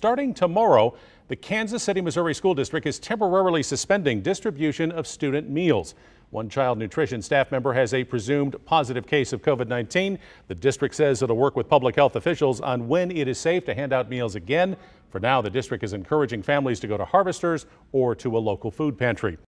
Starting tomorrow, the Kansas City, Missouri School District is temporarily suspending distribution of student meals. One child nutrition staff member has a presumed positive case of COVID-19. The district says it'll work with public health officials on when it is safe to hand out meals again. For now, the district is encouraging families to go to Harvesters or to a local food pantry.